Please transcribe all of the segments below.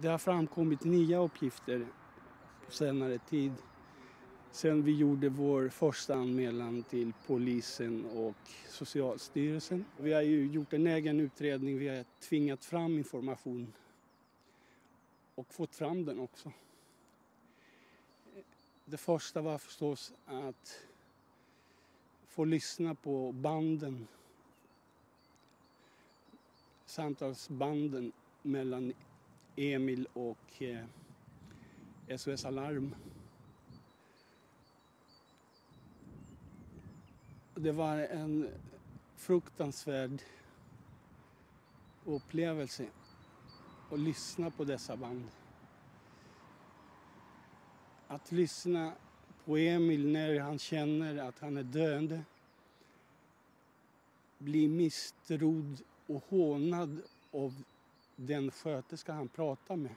Det har framkommit nya uppgifter på senare tid sen vi gjorde vår första anmälan till polisen och Socialstyrelsen. Vi har ju gjort en egen utredning, vi har tvingat fram information och fått fram den också. Det första var förstås att få lyssna på banden, samtalsbanden mellan Emil och eh, SOS Alarm. Det var en fruktansvärd upplevelse att lyssna på dessa band. Att lyssna på Emil när han känner att han är döende. Bli misstrodd och hånad av den sköterska han pratar med.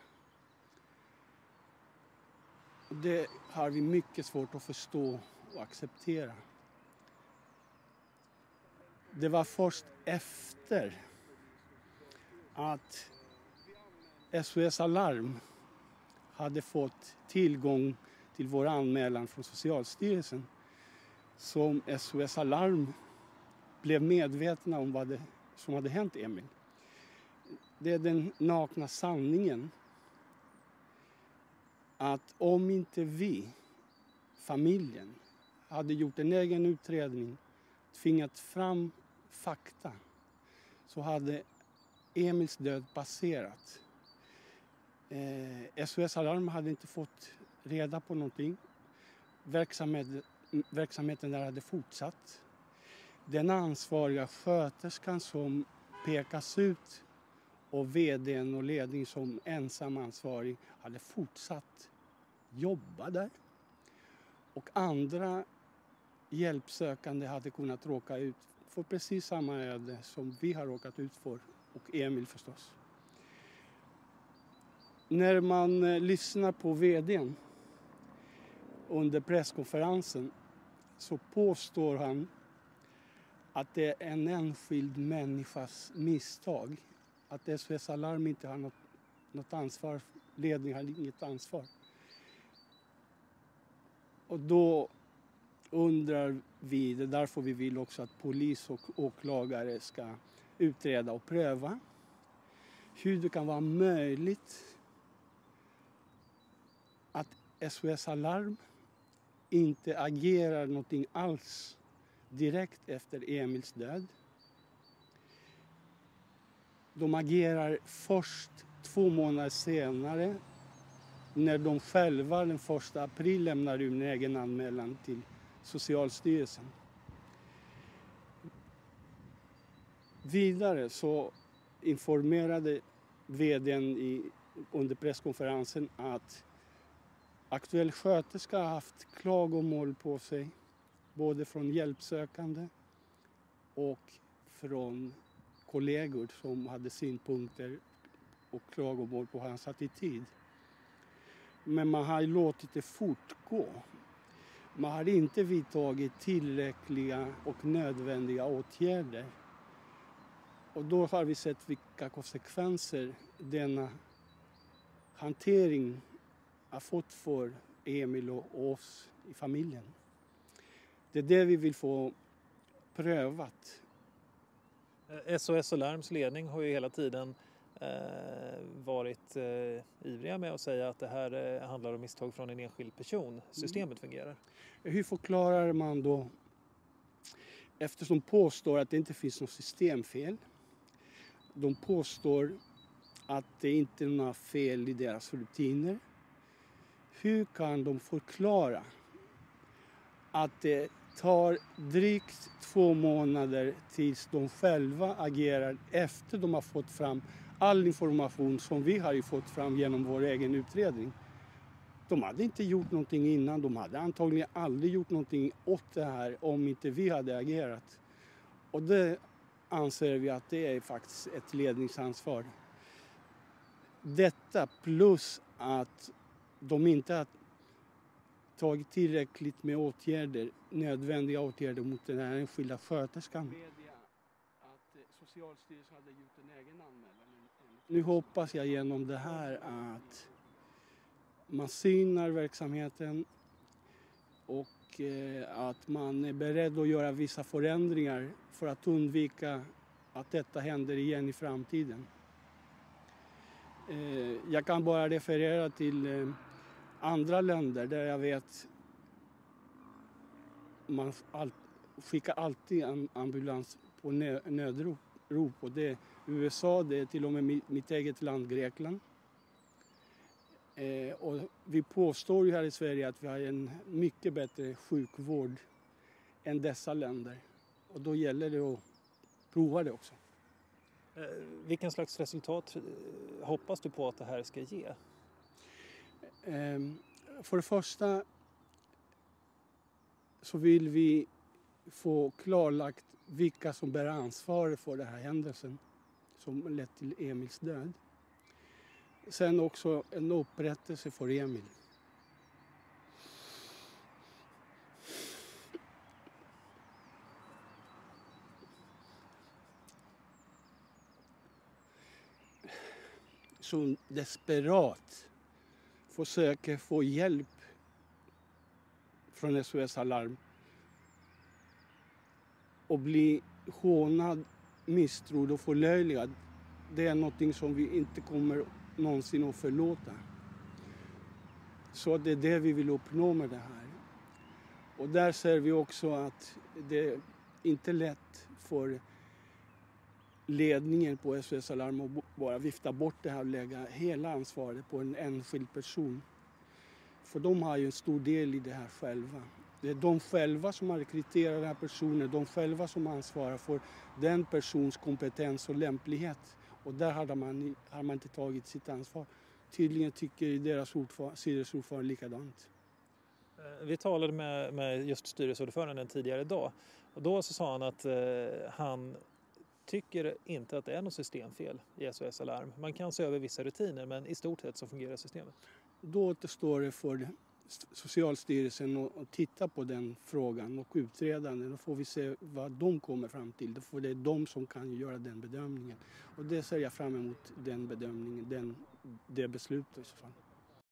Det har vi mycket svårt att förstå och acceptera. Det var först efter att SOS Alarm hade fått tillgång till vår anmälan från Socialstyrelsen som SOS Alarm blev medvetna om vad det, som hade hänt Emil. Det är den nakna sanningen att om inte vi, familjen, hade gjort en egen utredning, tvingat fram fakta, så hade Emils död passerat. Eh, SOS Alarm hade inte fått reda på någonting. Verksamhet, verksamheten där hade fortsatt. Den ansvariga sköterskan som pekas ut och vdn och ledning som ensam ansvarig hade fortsatt jobba där. Och andra hjälpsökande hade kunnat råka ut för precis samma öde som vi har råkat ut för och Emil förstås. När man eh, lyssnar på vdn under presskonferensen så påstår han att det är en enskild människas misstag. Att SOS Alarm inte har något, något ansvar, ledningen har inget ansvar. Och då undrar vi, det är därför vi vill också att polis och åklagare ska utreda och pröva hur det kan vara möjligt att SOS Alarm inte agerar någonting alls direkt efter Emils död. De agerar först två månader senare när de själva den 1 april lämnar in en egen anmälan till Socialstyrelsen. Vidare så informerade vdn i, under presskonferensen att aktuell sköterska har haft klagomål på sig både från hjälpsökande och från kollegor som hade synpunkter och klagomål på hans attityd. Men man har låtit det fortgå. Man har inte vidtagit tillräckliga och nödvändiga åtgärder. Och då har vi sett vilka konsekvenser denna hantering har fått för Emil och oss i familjen. Det är det vi vill få prövat. SOS Alarms ledning har ju hela tiden eh, varit eh, ivriga med att säga att det här eh, handlar om misstag från en enskild person. Systemet mm. fungerar. Hur förklarar man då, eftersom de påstår att det inte finns något systemfel. De påstår att det inte är några fel i deras rutiner. Hur kan de förklara att det tar drygt två månader tills de själva agerar efter de har fått fram all information som vi har fått fram genom vår egen utredning. De hade inte gjort någonting innan, de hade antagligen aldrig gjort någonting åt det här om inte vi hade agerat. Och det anser vi att det är faktiskt ett ledningsansvar. Detta plus att de inte har tagit tillräckligt med åtgärder, nödvändiga åtgärder mot den här enskilda sköterskan. Enligt Nu hoppas jag genom det här att man synar verksamheten och eh, att man är beredd att göra vissa förändringar för att undvika att detta händer igen i framtiden. Eh, jag kan bara referera till eh, andra länder där jag vet man all, skickar alltid en ambulans på nödrop. Och det är USA, det är till och med mitt eget land Grekland. Eh, och vi påstår ju här i Sverige att vi har en mycket bättre sjukvård än dessa länder. Och då gäller det att prova det också. Eh, vilken slags resultat eh, hoppas du på att det här ska ge? Ehm, för det första så vill vi få klarlagt vilka som bär ansvaret för den här händelsen som lett till Emils död. Sen också en upprättelse för Emil. Så desperat försöker få hjälp från SOS Alarm och bli hånad, misstrodd och förlöjligad. Det är någonting som vi inte kommer någonsin att förlåta. Så det är det vi vill uppnå med det här. Och där ser vi också att det är inte lätt för ledningen på SOS Alarm och bara vifta bort det här och lägga hela ansvaret på en enskild person. För de har ju en stor del i det här själva. Det är de själva som har rekryterat den här personen, de själva som ansvarar för den persons kompetens och lämplighet. Och där hade man, hade man inte tagit sitt ansvar. Tydligen tycker deras styrelseordförande likadant. Eh, vi talade med, med just styrelseordföranden tidigare idag och då så sa han att eh, han tycker inte att det är något systemfel i SOS Alarm. Man kan se över vissa rutiner men i stort sett så fungerar systemet. Då återstår det för Socialstyrelsen att titta på den frågan och utreda den. Då får vi se vad de kommer fram till. För det är de som kan göra den bedömningen. Och det ser jag fram emot, den bedömningen, den, det beslutet i så fall.